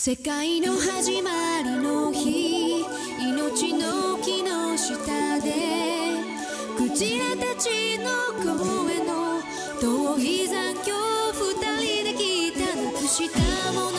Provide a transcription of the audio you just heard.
世界の始まりの日。命の木の下で。クジラたちの声の遠い残響。二人で来たなくしたもの